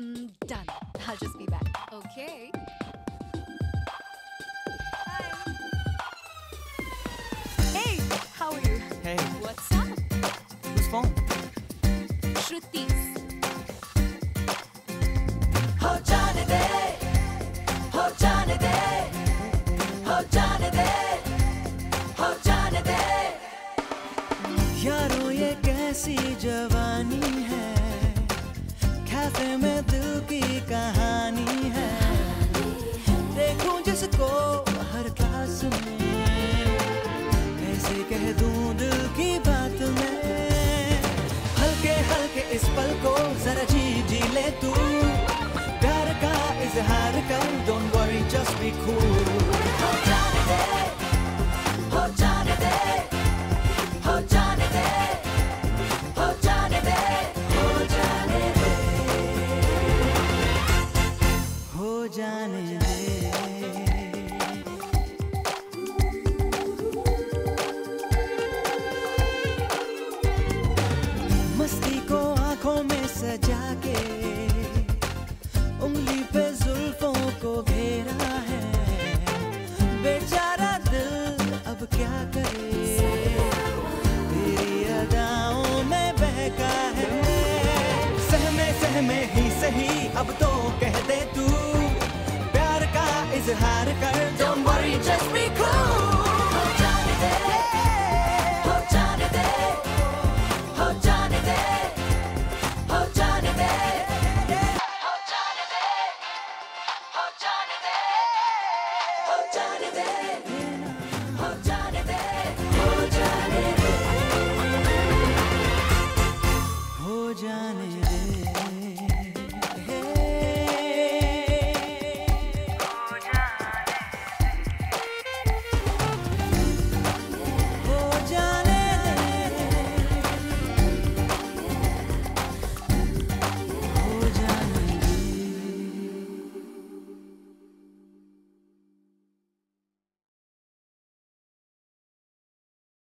Mm, done. I'll just be back. Okay. Hi. Hey, how are you? Hey, What's up? who's phone? Shrutis. हो जाने दे हो जाने दे हो जाने दे हो जाने दे यारों ये कैसी जवानी है के। उंगली पे जुल्फों को घेरा है। बेचारा दिल अब क्या करे? तेरी अदाओं में बहका है। सहमे सहमे ही सही, अब तो कह दे तू, प्यार का इजहार कर baby.